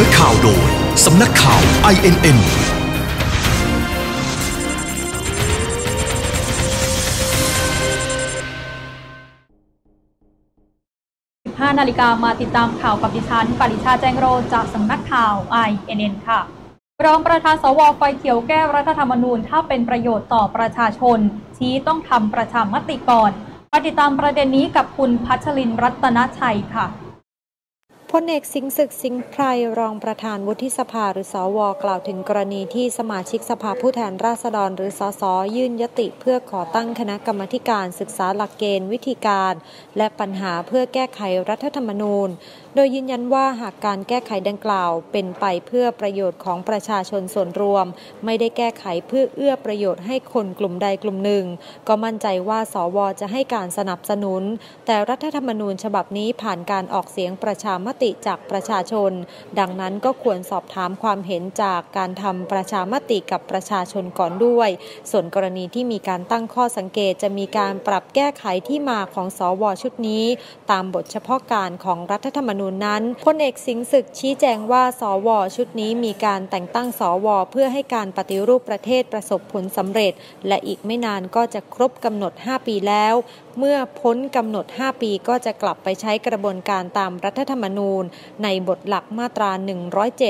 อข่าวโดย สำนักข่าว INN 15นาฬิกามาติดตามข่าวกับดิฉันปริชาแจ้งโรจจากสำนักข่าว INN ค่ะ รองประธานสวไฟเขียวแก้รัฐธรรมนูญ ถ้าเป็นประโยชน์ต่อประชาชน ชี้ต้องทำประชามติก่อนมาติดตามประเด็นนี้กับคุณพัชรินรัตนชัยค่ะ พลเอกสิงศึกสิงไพรรองประธานวุฒิสภาหรือสวกล่าวถึงกรณีที่สมาชิกสภาผู้แทนราษฎรหรือสสยื่นยติเพื่อขอตั้งคณะกรรมการศึกษาหลักเกณฑ์วิธีการ และปัญหาเพื่อแก้ไขรัฐธรรมนูญ โดยยืนยันว่าหากการแก้ไขดังกล่าวเป็นไปเพื่อประโยชน์ของประชาชนส่วนรวม ไม่ได้แก้ไขเพื่อเอื้อประโยชน์ให้คนกลุ่มใดกลุ่มหนึ่ง ก็มั่นใจว่าสวจะให้การสนับสนุน แต่รัฐธรรมนูญฉบับนี้ผ่านการออกเสียงประชามติจากประชาชน ดังนั้นก็ควรสอบถามความเห็นจากการทำประชามติกับประชาชนก่อนด้วย ส่วนกรณีที่มีการตั้งข้อสังเกตจะมีการปรับแก้ไขที่มาของสวชุดนี้ ตามบทเฉพาะการของรัฐธรรมนูญนั้นพลเอกสิงห์ศึกชี้แจงว่าสวชุดนี้มีการแต่งตั้งสวเพื่อให้การปฏิรูปประเทศประสบผลสำเร็จ และอีกไม่นานก็จะครบกำหนด 5 ปีแล้ว เมื่อพ้นกำหนด 5 ปีก็จะกลับไปใช้กระบวนการตามรัฐธรรมนูญในบทหลักมาตรา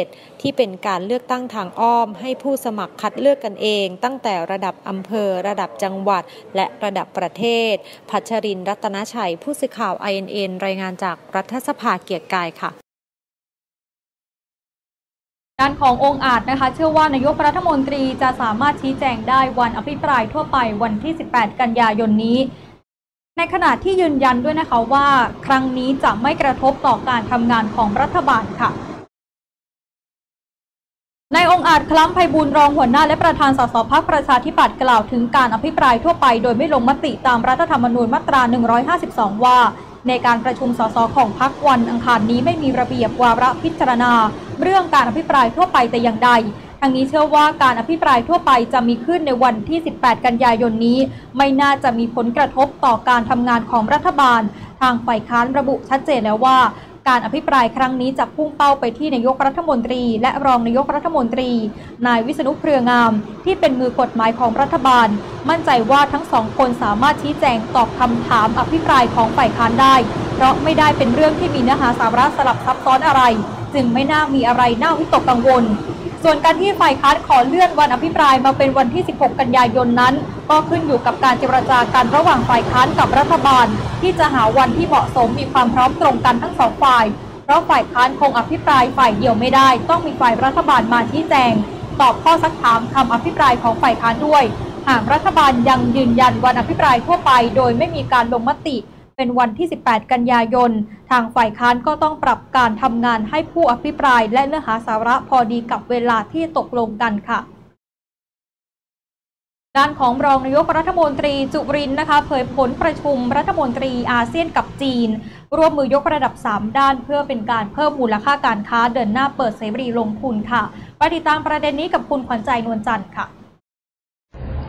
107 ที่เป็นการเลือกตั้งทางอ้อม ให้ผู้สมัครคัดเลือกกันเอง ตั้งแต่ระดับอำเภอ ระดับจังหวัด และระดับประเทศ พัชรินรัตนชัย ผู้สื่อข่าว INN รายงานจากรัฐสภาเกียรติกายค่ะด้านขององค์อาจนะคะเชื่อว่านายกรัฐมนตรีจะสามารถชี้แจงได้วันอภิปรายทั่วไปวันที่ 18 กันยายนนี้ ในขณะที่ยืนยันด้วยนะคะว่าครั้งนี้จะไม่กระทบต่อการทำงานของรัฐบาลค่ะในองค์อาจคล้ำไพบูลรองหัวหน้าและประธานสสพักประชาธิปัตย์กล่าวถึงการอภิปรายทั่วไปโดยไม่ลงมติตามรัฐธรรมนูญมาตรา 152 ว่า ในการประชุมสสของพักวันอังคารนี้ไม่มีระเบียบวาระพิจารณา เรื่องการอภิปรายทั่วไปแต่อย่างใด ทางนี้เชื่อว่าการอภิปรายทั่วไปจะมีขึ้นในวันที่ 18 กันยายนนี้ ไม่น่าจะมีผลกระทบต่อการทำงานของรัฐบาล ทางฝ่ายค้านระบุชัดเจนแล้วว่า การอภิปรายครั้งนี้จะพุ่งเป้าไปที่นายกรัฐมนตรี และรองนายกรัฐมนตรี นายวิษณุเครืองาม ที่เป็นมือกฎหมายของรัฐบาล มั่นใจว่าทั้งสองคนสามารถชี้แจงตอบคำถามอภิปรายของฝ่ายค้านได้ เพราะไม่ได้เป็นเรื่องที่มีเนื้อหาสาระสลับซับซ้อนอะไร จึงไม่น่ามีอะไรน่าวิตกกังวล ส่วนการที่ฝ่ายค้านขอเลื่อนวันอภิปรายมาเป็นวันที่ 16 กันยายนนั้น ก็ขึ้นอยู่กับการเจรจากันระหว่างฝ่ายค้านกับรัฐบาล ที่จะหาวันที่เหมาะสมมีความพร้อมตรงกันทั้งสองฝ่าย เพราะฝ่ายค้านคงอภิปรายฝ่ายเดียวไม่ได้ ต้องมีฝ่ายรัฐบาลมาชี้แจง ตอบข้อสักถามคำอภิปรายของฝ่ายค้านด้วย หากรัฐบาลยังยืนยันวันอภิปรายทั่วไป โดยไม่มีการลงมติ เป็นวันที่ 18 กันยายน ทางฝ่ายค้านก็ต้องปรับการทำงานให้ผู้อภิปรายและเนื้อหาสาระพอดีกับเวลาที่ตกลงกันค่ะด้านของรองนายกรัฐมนตรีจุรินนะคะเผยผลประชุมรัฐมนตรีอาเซียนกับจีน ร่วมมือยกระดับ 3 ด้าน เพื่อเป็นการเพิ่มมูลค่าการค้าเดินหน้าเปิดเสรีลงทุนค่ะไปติดตามประเด็นนี้กับคุณขวัญใจนวลจันทร์ค่ะ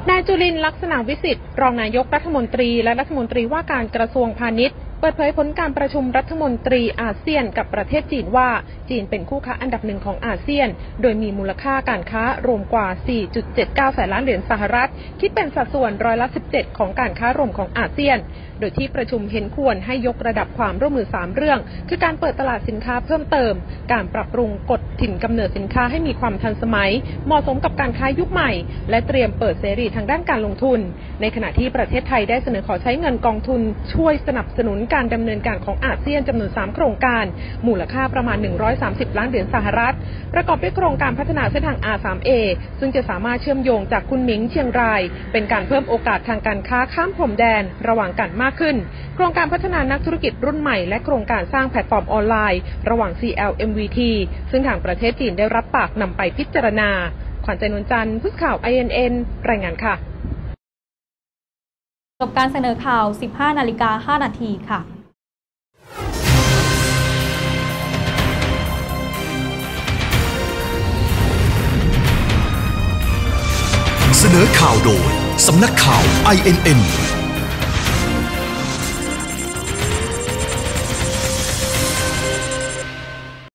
นายจุลินลักษณะวิสิทธิ์รองนายกรัฐมนตรีและรัฐมนตรีว่าการกระทรวงพาณิชย์ เปิดเผยผลการประชุมรัฐมนตรีอาเซียนกับประเทศจีนว่า จีนเป็นคู่ค้าอันดับหนึ่งของอาเซียน โดยมีมูลค่าการค้ารวมกว่า 4.79 แสนล้านเหรียญสหรัฐ คิดเป็นสัดส่วนร้อยละ 17 ของการค้ารวมของอาเซียน โดยที่ประชุมเห็นควรให้ยกระดับความร่วมมือ 3 เรื่อง คือการเปิดตลาดสินค้าเพิ่มเติม การปรับปรุงกฎถิ่นกำเนิดสินค้าให้มีความทันสมัย เหมาะสมกับการค้ายุคใหม่ และเตรียมเปิดเสรีทางด้านการลงทุน ในขณะที่ประเทศไทยได้เสนอขอใช้เงินกองทุนช่วยสนับสนุนการดำเนินการของอาเซียนจำนวน 3 โครงการ มูลค่าประมาณ 130 ล้านเหรียญสหรัฐ ประกอบด้วยโครงการพัฒนาเส้นทาง R3A ซึ่งจะสามารถเชื่อมโยงจากคุณหมิงเชียงราย เป็นการเพิ่มโอกาสทางการค้าข้ามพรมแดนระหว่างกันมากขึ้น โครงการพัฒนานักธุรกิจรุ่นใหม่และโครงการสร้างแพลตฟอร์มออนไลน์ ระหว่าง CLMVT ซึ่งทางประเทศจีนได้รับปากนำไปพิจารณา ขวัญใจนวลจันทร์ผู้สื่อข่าว INN รายงานค่ะ จบการเสนอข่าว 15 นาฬิกา 5 นาทีค่ะเสนอข่าวโดย สำนักข่าว INN